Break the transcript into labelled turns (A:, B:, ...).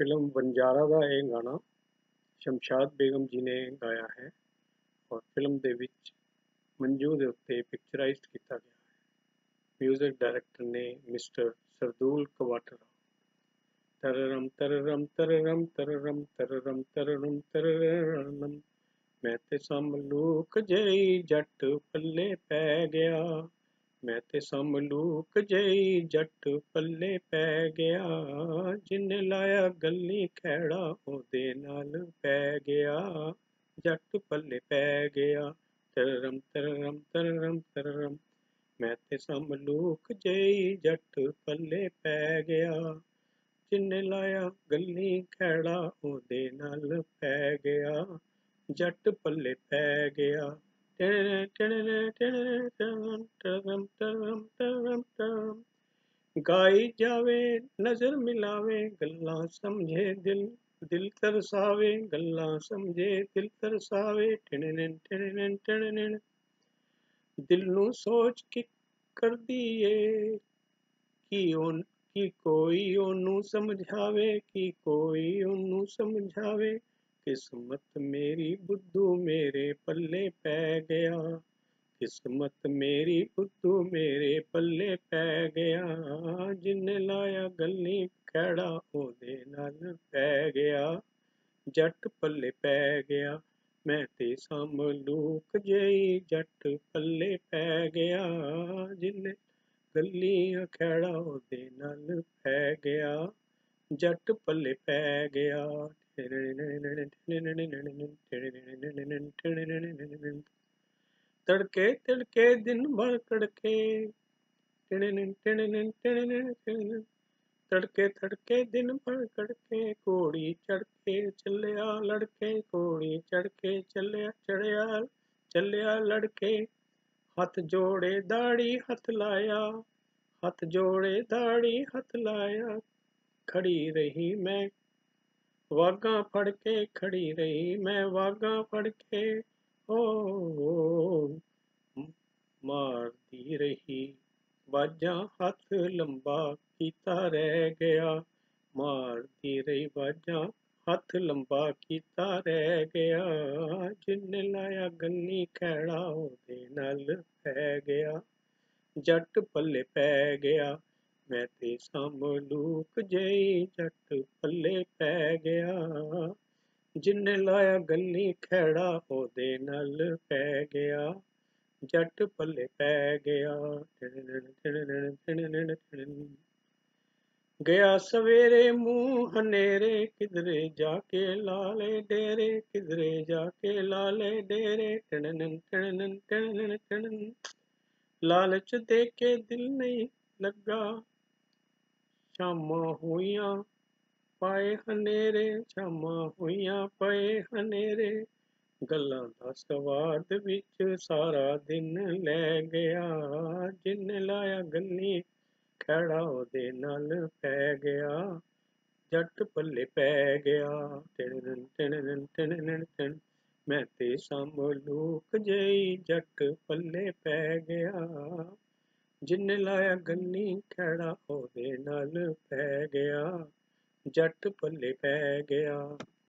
A: Film Vanjara ਦਾ ਇਹ ਗਾਣਾ ਸ਼ਮਸ਼ਾਦ ਬੇਗਮ ਜੀ ਨੇ ਗਾਇਆ ਹੈ ਔਰ ਫਿਲਮ ਦੇ ਵਿੱਚ ਮੰਜੂ ਦੇ ਉੱਤੇ ਪਿਕਚਰਾਈਜ਼ਡ ਕੀਤਾ ਗਿਆ ਹੈ। ਮਿਊਜ਼ਿਕ ਡਾਇਰੈਕਟਰ ਨੇ ਮਿਸਟਰ ਸਰਦੂਲ ਕਵਾਟਰ। ਤਰਰਮ ਤਰਰਮ ਤਰਰਮ ਤਰਰਮ ਤਰਰਮ ਤਰਰਮ ਤਰਰਮ ਮੈਂ ਤੇ ਸਮਲੂਕ ਜਈ ਜੱਟ ਪੱਲੇ ਪੈ ਗਿਆ। ਮੈਂ ਤੇ ਸਮਲੂਕ ਜਈ ਜੱਟ ਪੱਲੇ ਪੈ ਗਿਆ, ਜਿੰਨੇ ਲਾਇਆ ਗੱਲੀ ਖੈੜਾ ਉਹਦੇ ਨਾਲ ਪੈ ਗਿਆ। ਜੱਟ ਪੱਲੇ ਪੈ ਗਿਆ, ਤਰਰਮ ਤਰਰਮ ਤਰਰਮ ਤਰਰਮ। ਮੈਂ ਤੇ ਸਮਲੂਕ ਜਈ ਜੱਟ ਪੱਲੇ ਪੈ ਗਿਆ, ਜਿੰਨੇ ਲਾਇਆ ਗੱਲੀ ਖੈੜਾ ਉਹਦੇ ਨਾਲ ਪੈ ਗਿਆ। ਜੱਟ ਪੱਲੇ ਪੈ ਗਿਆ ਗਾਈ ਜਾਵੇ ਨਜ਼ਰ ਮਿਲਾਵੇ ਗੱਲਾਂ ਸਮਝੇ ਦਿਲ ਦਿਲ ਤਰਸਾਵੇ ਗੱਲਾਂ ਸਮਝੇ ਦਿਲ ਤਰਸਾਵੇ ਟਿਣਨ ਟਿਣਨ ਟਿਣਨ ਦਿਲ ਨੂੰ ਸੋਚ ਕੇ ਕਰਦੀ ਏ ਕੀ ਉਹ ਕੀ ਕੋਈ ਉਹਨੂੰ ਸਮਝਾਵੇ ਕੀ ਕੋਈ ਉਹਨੂੰ ਸਮਝਾਵੇ ਕਿਸਮਤ ਮੇਰੀ ਬੁੱਧੂ ਮੇਰੇ ਪੱਲੇ ਪੈ ਗਿਆ। ਕਿਸਮਤ ਮੇਰੀ ਬੁੱਧੂ ਮੇਰੇ ਪੱਲੇ ਪੈ ਗਿਆ। ਜਿੰਨੇ ਲਾਇਆ ਗੱਲੀ ਖੜਾ ਉਹਦੇ ਨਾਲ ਪੈ ਗਿਆ। ਜੱਟ ਪੱਲੇ ਪੈ ਗਿਆ। ਮੈਂ ਤੇ ਸੰਭਲੂਕ ਜਈ ਜੱਟ ਪੱਲੇ ਪੈ ਗਿਆ। ਜਿੰਨੇ ਗੱਲੀ ਖੜਾ ਉਹਦੇ ਨਾਲ ਪੈ ਗਿਆ। जट पले पै गया। तड़के तड़के, दिन भर कड़के तड़के तड़के, दिन भर कड़के घोड़ी चढ़के चलिया, लड़के घोड़ी चढ़के चलिया, चढ़िया, चलिया, लड़के। हथ जोड़े, दाढ़ी हथ लाया। हथ जोड़े, दाढ़ी हथ लाया। ਖੜੀ ਰਹੀ ਮੈਂ। ਵਾਗਾ ਫੜ ਕੇ ਖੜੀ ਰਹੀ ਮੈਂ। ਵਾਗਾ ਫੜ ਕੇ ਓ ਮਾਰਦੀ ਰਹੀ। ਬਾਜਾਂ ਹੱਥ ਲੰਬਾ ਕੀਤਾ ਰਹਿ ਗਿਆ। ਮਾਰਦੀ ਰਹੀ ਬਾਜਾਂ ਹੱਥ ਲੰਬਾ ਕੀਤਾ ਰਹਿ ਗਿਆ। ਜਿੰਨੇ ਲਾਇਆ ਗੰਨੀ ਖੈੜਾ ਉਹਦੇ ਨਾਲ ਪੈ ਗਿਆ। ਜੱਟ ਪੱਲੇ ਪੈ ਗਿਆ। ਮੈਂ ਤੇ ਸੰਭਲੂਕ ਜਈ ਜੱਟ ਪੱਲੇ ਪੈ ਗਿਆ। ਜਿੰਨੇ ਲਾਇਆ ਗੱਲੀ ਖੈੜਾ ਉਹਦੇ ਨਾਲ ਪੈ ਗਿਆ। ਜੱਟ ਪੱਲੇ ਪੈ ਗਿਆ। ਗਿਆ ਸਵੇਰੇ ਮੂੰਹ ਹਨੇਰੇ, ਕਿਧਰੇ ਜਾ ਕੇ ਲਾਲੇ ਡੇਰੇ, ਕਿਧਰੇ ਜਾ ਕੇ ਲਾਲੇ ਡੇਰੇ। ਟਣਨ ਟਣਨ ਟਣਨ ਟਣਨ ਲਾਲਚ ਦੇ ਕੇ ਦਿਲ ਨਹੀਂ ਲੱਗਾ। ਸ਼ਾਮਾਂ ਹੋਈਆਂ, ਪਾਏ ਹਨੇਰੇ ਸ਼ਾਮਾਂ ਹੋਈਆਂ, ਪਏ ਹਨੇਰੇ। ਗੱਲਾਂ ਦਾ ਸਵਾਦ ਵਿੱਚ ਸਾਰਾ ਦਿਨ ਲੈ ਗਿਆ, ਜਿੰਨੇ ਲਾਇਆ ਗੰਨੀ ਖੜਾ ਉਹਦੇ ਨਾਲ ਪੈ ਗਿਆ। ਜੱਟ ਪੱਲੇ ਪੈ ਗਿਆ ਟਿਣਨ ਟਿਣਨ ਟਿਣਨ ਟਿਣ। ਮੈਂ ਤੇ ਸੰਭਲੂਕ ਜਈ ਜੱਟ ਪੱਲੇ ਪੈ ਗਿਆ। ਜਿੰਨੇ ਲਾਇਆ ਗੰਨੀ ਖੜਾ ਉਹਦੇ ਨਾਲ ਪੈ ਗਿਆ ਜੱਟ ਪੱਲੇ ਪੈ ਗਿਆ।